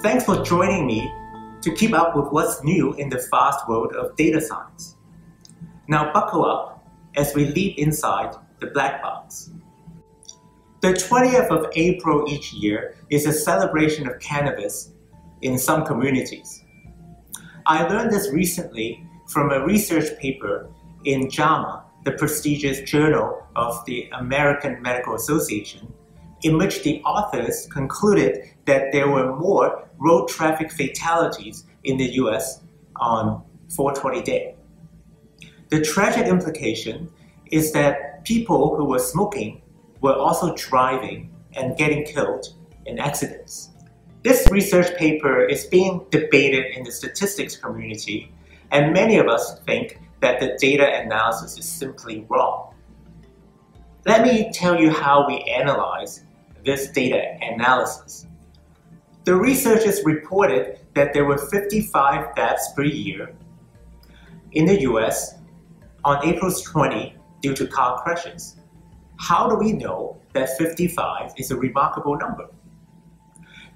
Thanks for joining me to keep up with what's new in the fast world of data science. Now buckle up as we leap inside the black box. The 20th of April each year is a celebration of cannabis in some communities. I learned this recently from a research paper in JAMA, the prestigious journal of the American Medical Association, in which the authors concluded that there were more road traffic fatalities in the US on 420 Day. The tragic implication is that people who were smoking were also driving and getting killed in accidents. This research paper is being debated in the statistics community, and many of us think that the data analysis is simply wrong. Let me tell you how we analyze this data analysis. The researchers reported that there were 55 deaths per year in the US on April 20 due to car crashes. How do we know that 55 is a remarkable number?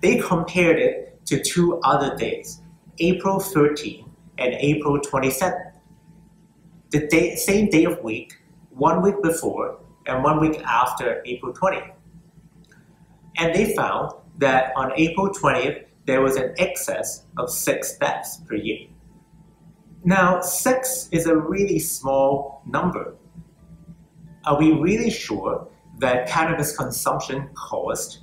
They compared it to two other days, April 13 and April 27. The day, same day of week, one week before and one week after April 20th. And they found that on April 20th, there was an excess of six deaths per year. Now, six is a really small number. Are we really sure that cannabis consumption caused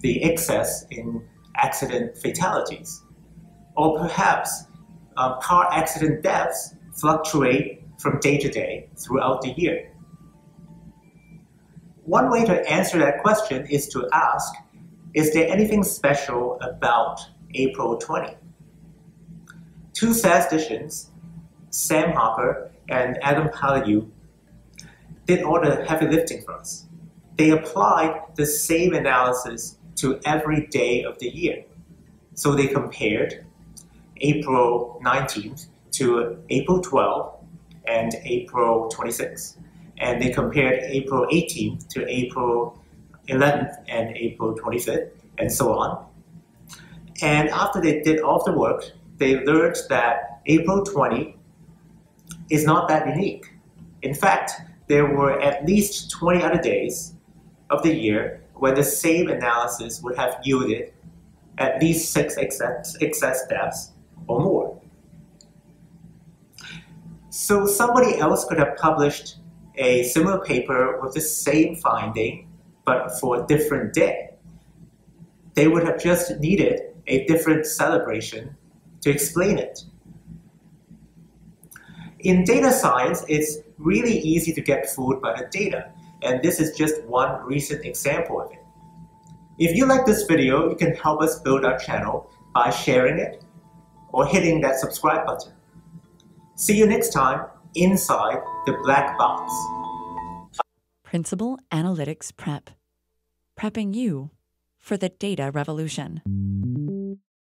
the excess in accident fatalities? Or perhaps um, car accident deaths fluctuate from day to day throughout the year? One way to answer that question is to ask, is there anything special about April 20? Two statisticians, Sam Harper and Adam Palayew, did all the heavy lifting for us. They applied the same analysis to every day of the year. So they compared April 19th to April 12th and April 26th and they compared April 18th to April 11th and April 25th, and so on. And after they did all the work, they learned that April 20 is not that unique. In fact, there were at least 20 other days of the year when the same analysis would have yielded at least six excess, excess deaths or more. So somebody else could have published a similar paper with the same finding, but for a different day. They would have just needed a different celebration to explain it. In data science, it's really easy to get fooled by the data, and this is just one recent example of it. If you like this video, you can help us build our channel by sharing it or hitting that subscribe button. See you next time inside the black box. Principal Analytics Prep. Prepping you for the data revolution.